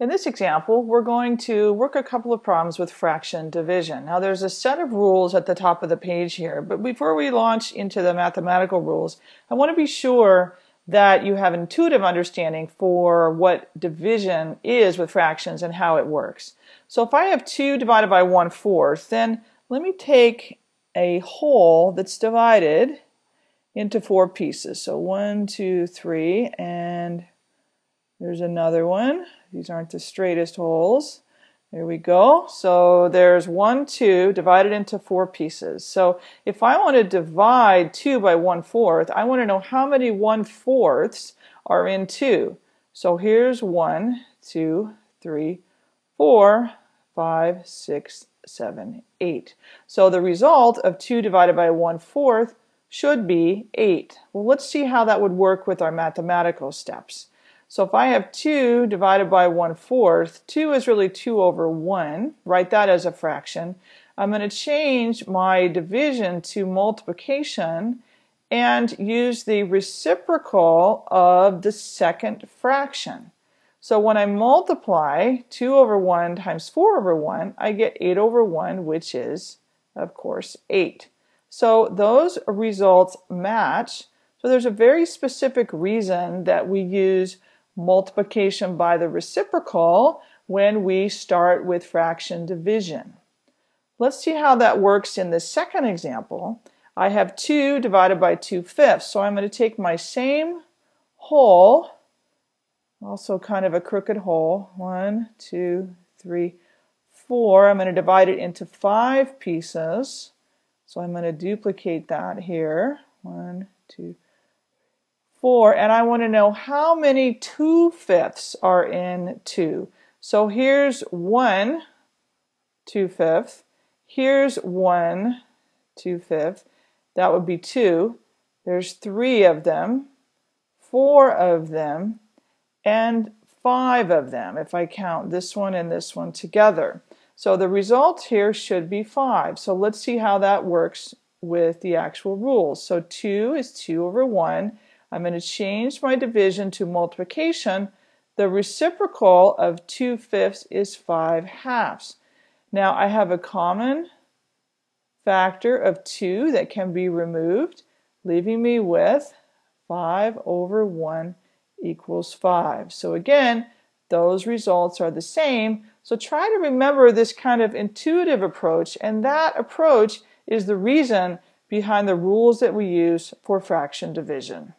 In this example, we're going to work a couple of problems with fraction division. Now there's a set of rules at the top of the page here, but before we launch into the mathematical rules, I want to be sure that you have intuitive understanding for what division is with fractions and how it works. So if I have 2 divided by 1 fourth, then let me take a whole that's divided into four pieces. So 1, 2, 3, and there's another one. These aren't the straightest wholes. There we go. So there's 1, 2 divided into four pieces. So if I want to divide 2 by 1 fourth, I want to know how many 1 fourths are in 2. So here's 1, 2, 3, 4, 5, 6, 7, 8. So the result of 2 divided by 1 fourth should be 8. Well, let's see how that would work with our mathematical steps. So if I have 2 divided by 1 fourth, 2 is really 2 over 1. Write that as a fraction. I'm going to change my division to multiplication and use the reciprocal of the second fraction. So when I multiply 2 over 1 times 4 over 1, I get 8 over 1, which is, of course, 8. So those results match. So there's a very specific reason that we use multiplication by the reciprocal when we start with fraction division. Let's see how that works in the second example. I have 2 divided by 2 fifths, so I'm going to take my same whole, also kind of a crooked whole, 1, 2, 3, 4. I'm going to divide it into 5 pieces, so I'm going to duplicate that here, 1, 2, 4, and I want to know how many 2 fifths are in 2. So here's 1 2 fifths. Here's 1 2 fifths. That would be 2. There's 3 of them, 4 of them, and 5 of them if I count this one and this one together. So the result here should be 5. So let's see how that works with the actual rules. So 2 is 2 over 1 I'm going to change my division to multiplication. The reciprocal of 2 fifths is 5 halves. Now I have a common factor of 2 that can be removed, leaving me with 5 over 1 equals 5. So again, those results are the same. So try to remember this kind of intuitive approach, and that approach is the reason behind the rules that we use for fraction division.